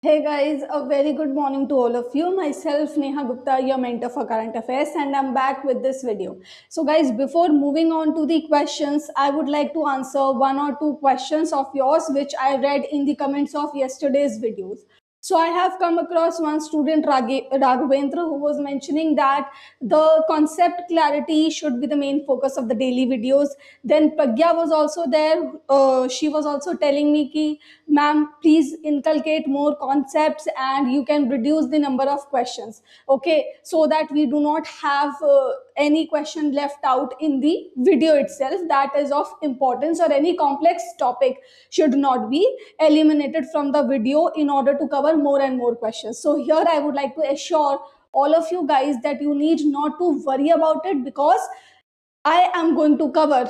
Hey guys, a very good morning to all of you. Myself Neha Gupta, your mentor for current affairs, and I'm back with this video. So, guys, before moving on to the questions, I would like to answer one or two questions of yours which I read in the comments of yesterday's videos. So I have come across one student, Raghavendra, who was mentioning that the concept clarity should be the main focus of the daily videos. Then Pragya was also there. Uh, she was also telling me ma'am, please inculcate more concepts and you can reduce the number of questions. Okay, so that we do not have uh, any question left out in the video itself that is of importance or any complex topic should not be eliminated from the video in order to cover more and more questions. So here i would like to assure all of you guys that you need not to worry about it because i am going to cover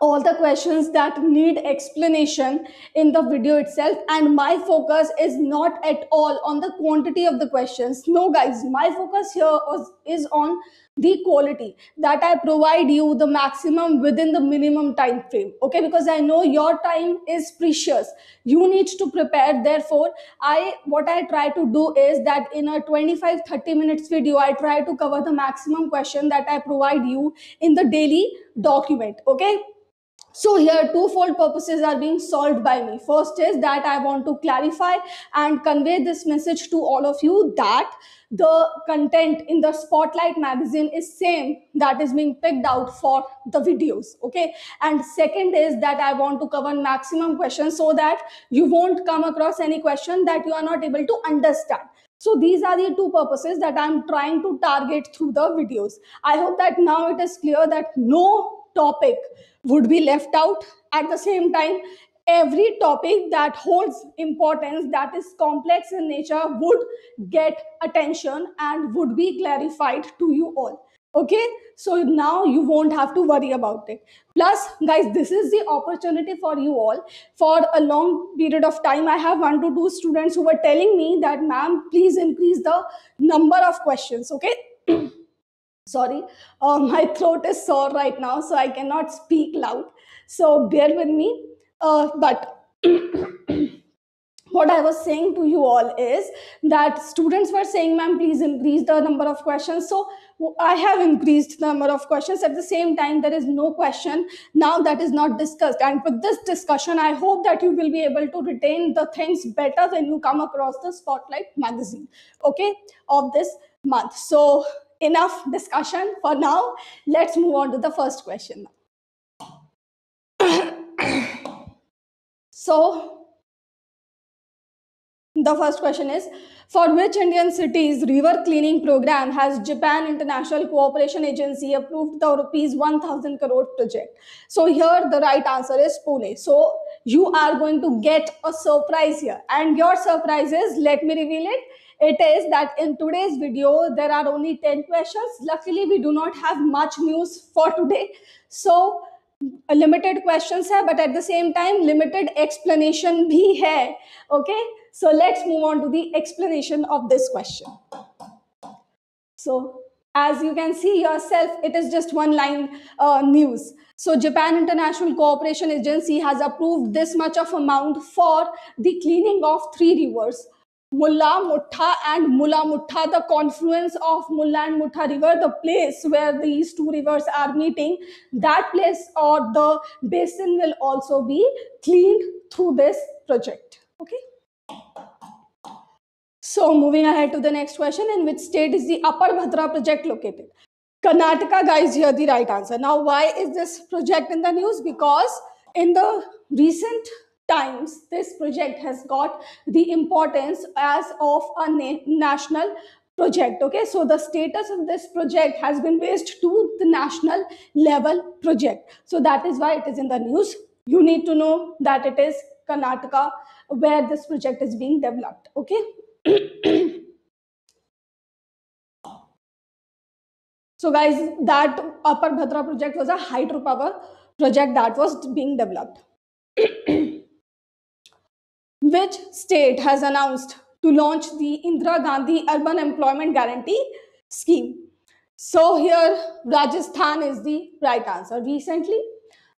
all the questions that need explanation in the video itself and my focus is not at all on the quantity of the questions. No guys my focus here is on the quality that i provide you the maximum within the minimum time frame okay? Because i know your time is precious. You need to prepare. Therefore i what i try to do is that in a 25 30 minutes video i try to cover the maximum question that i provide you in the daily document okay so here twofold purposes are being solved by me. First is that i want to clarify and convey this message to all of you that the content in the spotlight magazine is same that is being picked out for the videos okay? And second is that i want to cover maximum questions so that you won't come across any question that you are not able to understand. So these are the two purposes that i'm trying to target through the videos. I hope that now it is clear that no topic would be left out at the same time. Every topic that holds importance that is complex in nature would get attention and would be clarified to you all. Okay? So now you won't have to worry about it. Plus guys this is the opportunity for you all. For a long period of time i have one to two students who were telling me that ma'am please increase the number of questions. Okay sorry. Uh, my throat is sore right now so i cannot speak loud. So bear with me. Uh, but what i was saying to you all is that students were saying ma'am please increase the number of questions. So i have increased the number of questions. At the same time there is no question. Now that is not discussed. And with this discussion i hope that you will be able to retain the things better when you come across the spotlight magazine okay of this month. So enough discussion for now. Let's move on to the first question. so, the first question is For which Indian cities river cleaning program has Japan International Cooperation Agency approved the rupees 1000 crore project? So, here the right answer is Pune. So, you are going to get a surprise here, and your surprise is let me reveal it it is that in today's video there are only 10 questions. Luckily we do not have much news for today. So limited questions hai but at the same time limited explanation bhi hai. Okay? So let's move on to the explanation of this question. So as you can see yourself it is just one line uh, news. So japan international cooperation agency has approved this much of amount for the cleaning of three rivers Mula Mutha and Mula Mutha, the confluence of Mula and Mutha river, the place where these two rivers are meeting, that place or the basin will also be cleaned through this project. Okay. So moving ahead to the next question, in which state is the Upper Bhadra project located? Karnataka guys here the right answer. Now why is this project in the news? Because in the recent times this project has got the importance as of a na national project okay? So the status of this project has been raised to the national level project. So that is why it is in the news. You need to know that it is karnataka where this project is being developed okay? So guys that upper bhadra project was a hydropower project that was being developed which state has announced to launch the Indira Gandhi Urban Employment Guarantee Scheme? So here Rajasthan is the right answer. Recently,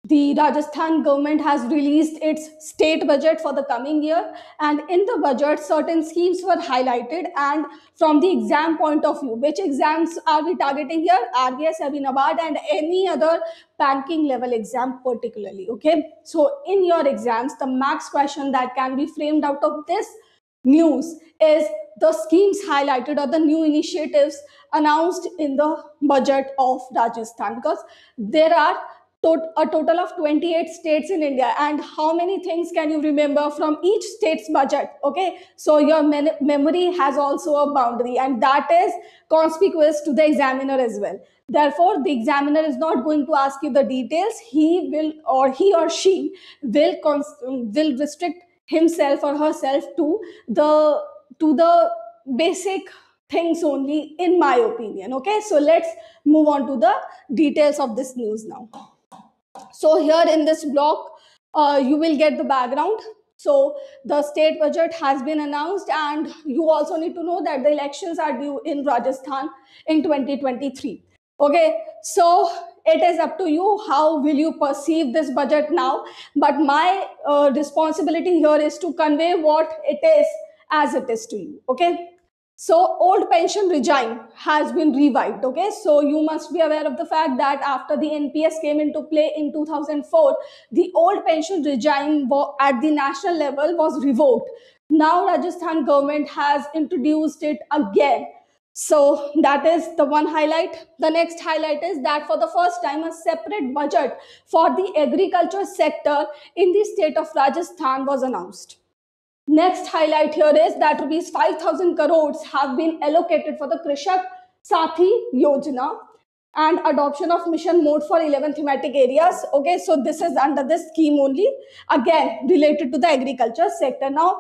the Rajasthan government has released its state budget for the coming year, and in the budget, certain schemes were highlighted. And from the exam point of view, which exams are we targeting here? RBS, Abhinabad, and any other banking level exam, particularly. Okay, so in your exams, the max question that can be framed out of this news is the schemes highlighted or the new initiatives announced in the budget of Rajasthan because there are a total of 28 states in India. And how many things can you remember from each state's budget? Okay, so your memory has also a boundary, and that is conspicuous to the examiner as well. Therefore, the examiner is not going to ask you the details. He will, or he or she will, will restrict himself or herself to the to the basic things only in my opinion okay so let's move on to the details of this news now so here in this block, uh, you will get the background. So the state budget has been announced and you also need to know that the elections are due in Rajasthan in 2023. Okay, so it is up to you how will you perceive this budget now but my uh, responsibility here is to convey what it is as it is to you okay so old pension regime has been revived. Okay, so you must be aware of the fact that after the NPS came into play in 2004, the old pension regime at the national level was revoked. Now Rajasthan government has introduced it again. So that is the one highlight. The next highlight is that for the first time, a separate budget for the agriculture sector in the state of Rajasthan was announced. Next highlight here is that rupees 5,000 crores have been allocated for the Krishak Sathi Yojana and adoption of mission mode for 11 thematic areas. Okay, so this is under this scheme only, again related to the agriculture sector. Now,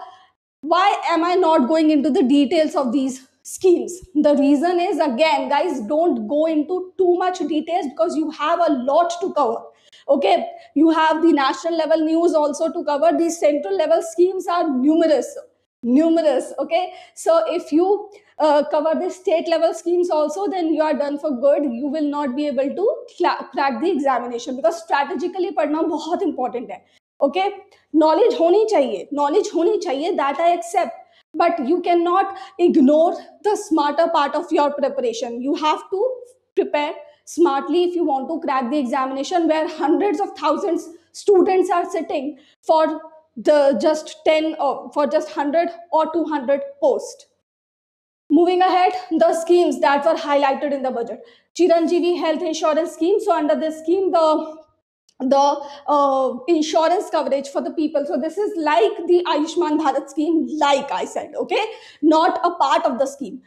why am I not going into the details of these schemes? The reason is again, guys, don't go into too much details because you have a lot to cover okay you have the national level news also to cover. These central level schemes are numerous numerous okay? So if you uh, cover the state level schemes also then you are done for good. You will not be able to crack the examination because strategically padna bahut important hai okay? Knowledge honi chahiye knowledge honi chahiye that i accept. But you cannot ignore the smarter part of your preparation. You have to prepare smartly if you want to crack the examination where hundreds of thousands students are sitting for the just 10 or for just 100 or 200 posts moving ahead the schemes that were highlighted in the budget. Chiranjeevi health insurance scheme. So under this scheme the the uh, insurance coverage for the people. So this is like the ayushman bharat scheme like i said okay? Not a part of the scheme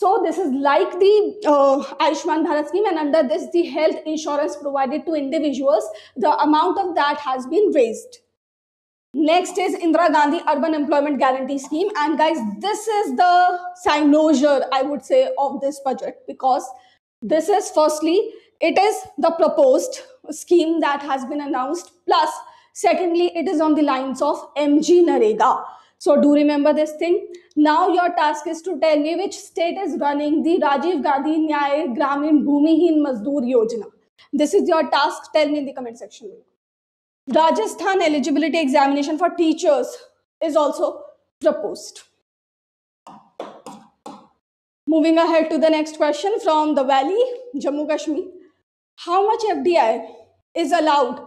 so this is like the uh, Ayushman Bharat scheme and under this the health insurance provided to individuals, the amount of that has been raised. Next is Indira Gandhi Urban Employment Guarantee Scheme. And guys this is the cynosure I would say of this budget because this is firstly it is the proposed scheme that has been announced. Plus secondly it is on the lines of MGNREGA so do remember this thing. Now your task is to tell me which state is running the Rajiv Gandhi Nyay Gramin Bhumihin Mazdoor Yojana. This is your task. Tell me in the comment section. Rajasthan eligibility examination for teachers is also proposed. Moving ahead to the next question from the Valley, Jammu Kashmir. How much FDI is allowed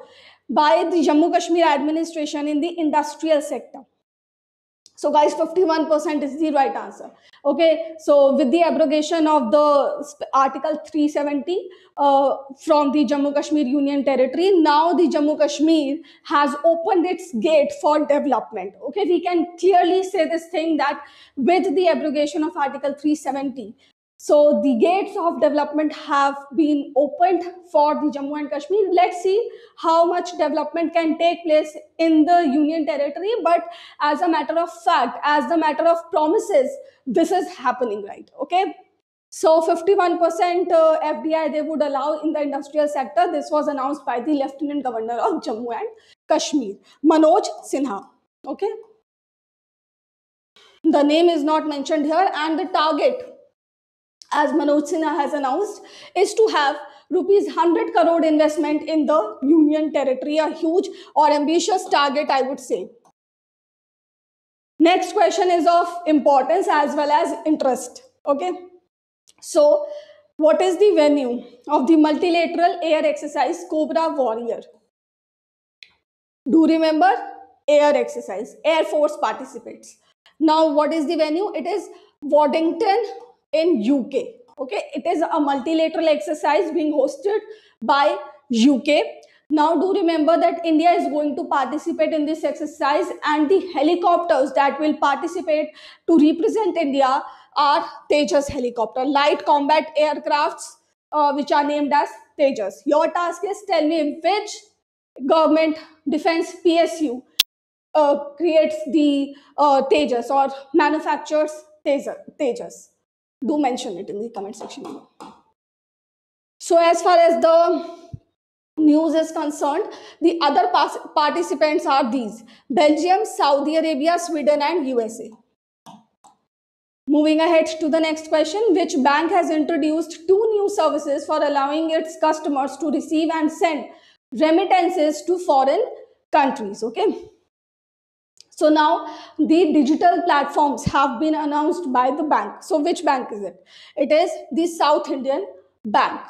by the Jammu Kashmir administration in the industrial sector? So guys, 51% is the right answer. Okay, so with the abrogation of the Article 370 uh, from the Jammu Kashmir Union Territory, now the Jammu Kashmir has opened its gate for development. Okay, we can clearly say this thing that with the abrogation of Article 370, so the gates of development have been opened for the Jammu and Kashmir. Let's see how much development can take place in the Union territory. But as a matter of fact, as a matter of promises, this is happening, right? Okay. So 51% uh, FDI they would allow in the industrial sector. This was announced by the Lieutenant Governor of Jammu and Kashmir, Manoj Sinha. Okay. The name is not mentioned here and the target as Manoj Sinha has announced, is to have rupees 100 crore investment in the union territory, a huge or ambitious target, I would say. Next question is of importance as well as interest. Okay. So, what is the venue of the multilateral air exercise Cobra Warrior? Do remember air exercise, Air Force participates. Now, what is the venue? It is Waddington in UK. Okay, it is a multilateral exercise being hosted by UK. Now, do remember that India is going to participate in this exercise, and the helicopters that will participate to represent India are Tejas helicopter, light combat aircrafts, uh, which are named as Tejas. Your task is tell me which government defense PSU uh, creates the uh, Tejas or manufactures Tejas. Do mention it in the comment section below. So as far as the news is concerned, the other participants are these Belgium, Saudi Arabia, Sweden, and USA. Moving ahead to the next question, which bank has introduced two new services for allowing its customers to receive and send remittances to foreign countries? Okay. So now the digital platforms have been announced by the bank. So which bank is it? It is the South Indian Bank.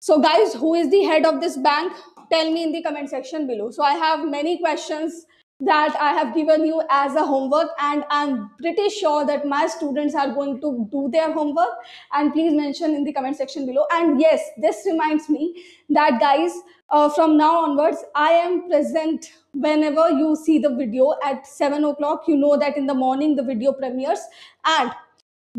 So guys, who is the head of this bank? Tell me in the comment section below. So I have many questions that I have given you as a homework and I'm pretty sure that my students are going to do their homework and please mention in the comment section below. And yes, this reminds me that guys, uh, from now onwards, I am present whenever you see the video at 7 o'clock. You know that in the morning the video premieres and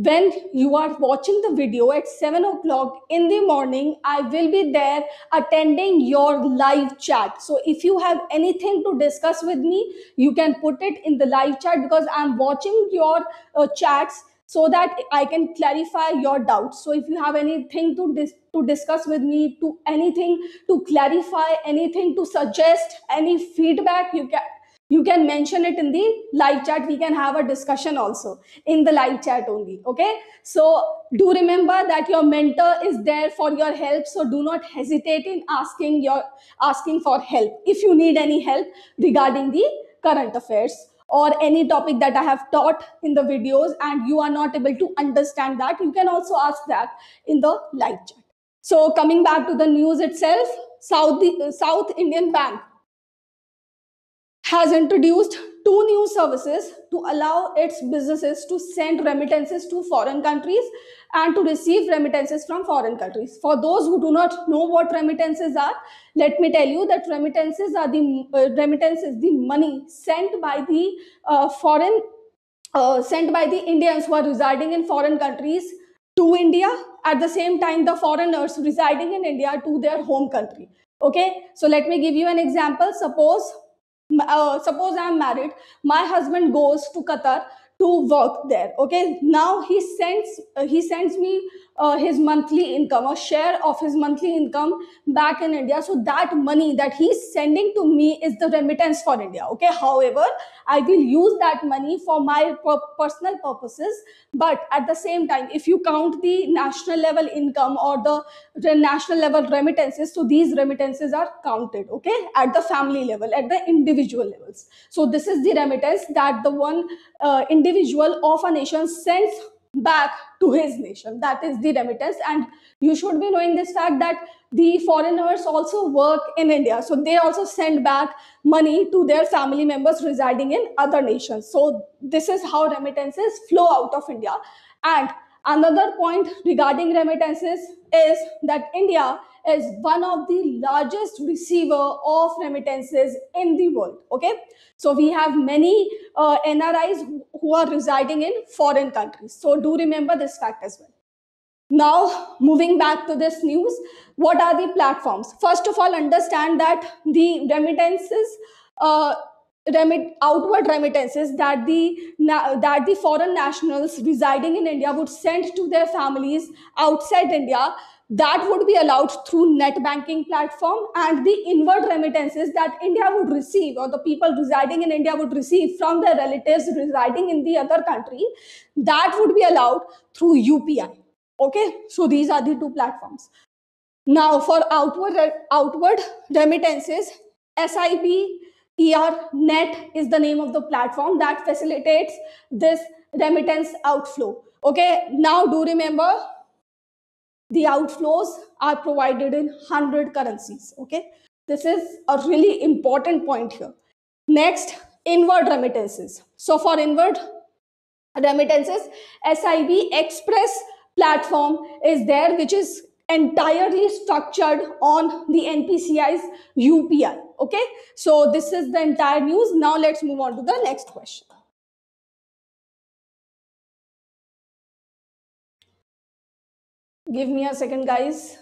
when you are watching the video at 7 o'clock in the morning, I will be there attending your live chat. So if you have anything to discuss with me, you can put it in the live chat because I'm watching your uh, chats so that I can clarify your doubts. So if you have anything to, dis- to discuss with me, to anything to clarify, anything to suggest, any feedback, you can you can mention it in the live chat. We can have a discussion also in the live chat only okay? So do remember that your mentor is there for your help. So do not hesitate in asking your asking for help. If you need any help regarding the current affairs or any topic that i have taught in the videos and you are not able to understand that you can also ask that in the live chat. So coming back to the news itself south south indian bank has introduced two new services to allow its businesses to send remittances to foreign countries and to receive remittances from foreign countries. For those who do not know what remittances are, let me tell you that remittances are the uh, remittances, the money sent by the uh, foreign, uh, sent by the Indians who are residing in foreign countries to India. At the same time, the foreigners residing in India to their home country. Okay, so let me give you an example. Suppose uh, suppose i'm married my husband goes to qatar to work there okay? Now he sends uh, he sends me uh, his monthly income a share of his monthly income back in india. So that money that he's sending to me is the remittance for india okay? However i will use that money for my personal purposes. But at the same time if you count the national level income or the, the national level remittances so these remittances are counted okay? At the family level at the individual levels. So this is the remittance that the one uh, individual of a nation sends back to his nation. That is the remittance. And you should be knowing this fact that the foreigners also work in India. So they also send back money to their family members residing in other nations. So this is how remittances flow out of India. And another point regarding remittances is that India is one of the largest receiver of remittances in the world. Okay, so we have many uh, NRIs who are residing in foreign countries. So do remember this fact as well. Now, moving back to this news, what are the platforms? First of all, understand that the remittances, uh, remit outward remittances that the that the foreign nationals residing in India would send to their families outside India that would be allowed through net banking platform and the inward remittances that India would receive or the people residing in India would receive from their relatives residing in the other country that would be allowed through UPI. Okay, so these are the two platforms. Now, for outward outward remittances, SIB ER Net is the name of the platform that facilitates this remittance outflow. Okay, now do remember the outflows are provided in 100 currencies. Okay, this is a really important point here. Next, inward remittances. So, for inward remittances, SIB Express platform is there, which is entirely structured on the NPCI's UPI. Okay, so this is the entire news. Now let's move on to the next question. Give me a second, guys.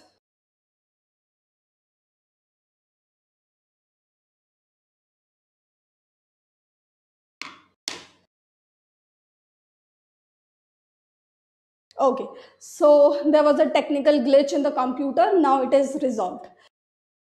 Okay, so there was a technical glitch in the computer. Now it is resolved.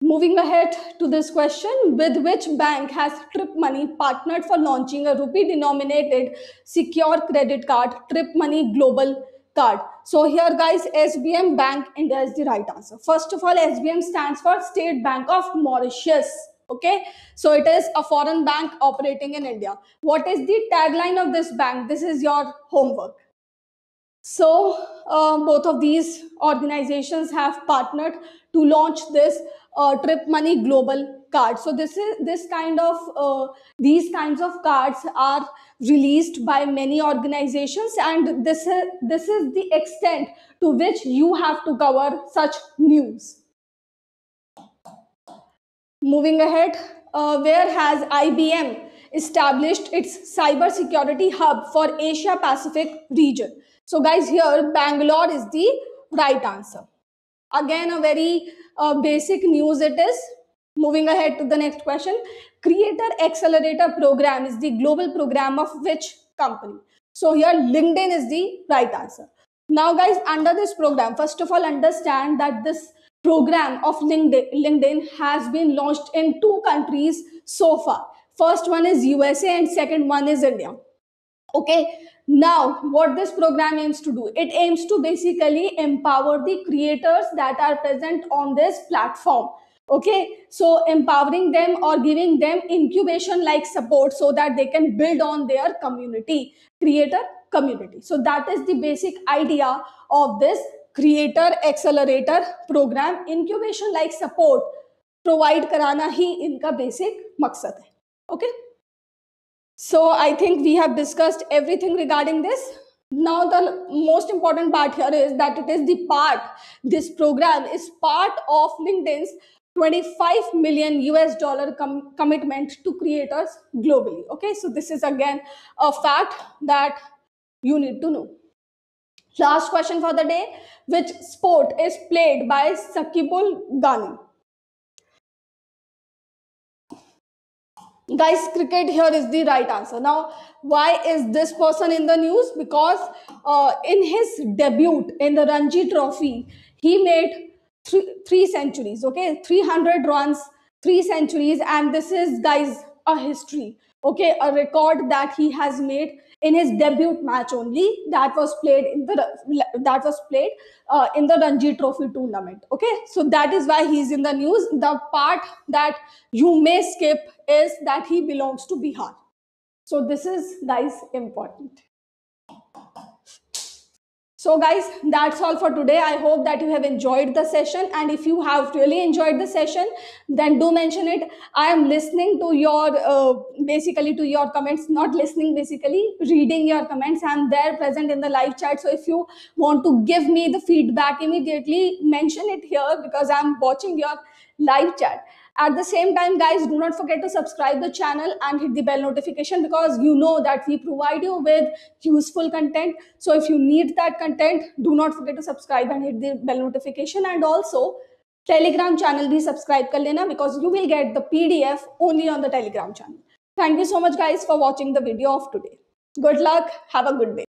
Moving ahead to this question, with which bank has Trip Money partnered for launching a rupee denominated secure credit card, Trip Money Global Card? So here guys, SBM Bank India is the right answer. First of all, SBM stands for State Bank of Mauritius. Okay, so it is a foreign bank operating in India. What is the tagline of this bank? This is your homework. So uh, both of these organizations have partnered to launch this uh, Trip Money Global card. So this is this kind of uh, these kinds of cards are released by many organizations, and this is this is the extent to which you have to cover such news. Moving ahead, uh, where has IBM established its cybersecurity hub for Asia Pacific region? So guys, here Bangalore is the right answer. Again, a very uh, basic news it is. Moving ahead to the next question. Creator Accelerator Program is the global program of which company? So here LinkedIn is the right answer. Now guys, under this program, first of all, understand that this program of LinkedIn, LinkedIn has been launched in two countries so far. First one is USA and second one is India. Okay, now, what this program aims to do? It aims to basically empower the creators that are present on this platform. Okay, so empowering them or giving them incubation like support so that they can build on their community, creator community. So, that is the basic idea of this creator accelerator program. Incubation like support provide karana hi inka basic maksad hai. Okay. So I think we have discussed everything regarding this. Now the most important part here is that it is the part, this program is part of LinkedIn's 25 million US dollar com commitment to creators globally. Okay, so this is again a fact that you need to know. Last question for the day, which sport is played by Sakibul Ghani? Guys cricket here is the right answer. Now why is this person in the news? Because uh, in his debut in the ranji trophy he made three, three centuries okay? 300 runs three centuries and this is guys a history okay? A record that he has made in his debut match only that was played in the that was played uh, in the Ranji Trophy tournament. Okay, so that is why he's in the news. The part that you may skip is that he belongs to Bihar. So this is guys important. So guys, that's all for today. I hope that you have enjoyed the session. And if you have really enjoyed the session, then do mention it. I am listening to your, uh, basically to your comments, not listening, basically reading your comments. I'm there present in the live chat. So if you want to give me the feedback immediately, mention it here because I'm watching your live chat. At the same time, guys, do not forget to subscribe the channel and hit the bell notification because you know that we provide you with useful content. So if you need that content, do not forget to subscribe and hit the bell notification. And also, Telegram channel be subscribe kar lena because you will get the PDF only on the Telegram channel. Thank you so much guys for watching the video of today. Good luck. Have a good day.